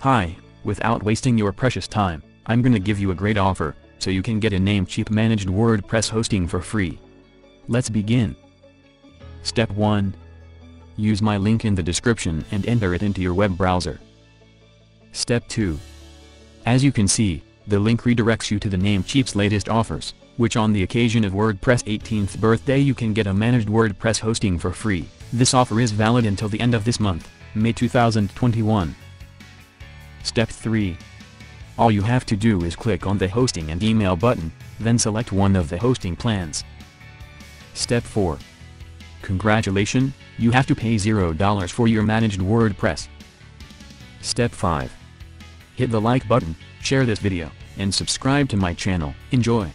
Hi, without wasting your precious time, I'm gonna give you a great offer, so you can get a Namecheap managed WordPress hosting for free. Let's begin. Step 1. Use my link in the description and enter it into your web browser. Step 2. As you can see, the link redirects you to the Namecheap's latest offers, which on the occasion of WordPress 18th birthday you can get a managed WordPress hosting for free. This offer is valid until the end of this month, May 2021. Step 3. All you have to do is click on the hosting and email button, then select one of the hosting plans. Step 4. Congratulations, you have to pay $0 for your managed WordPress. Step 5. Hit the like button, share this video, and subscribe to my channel. Enjoy!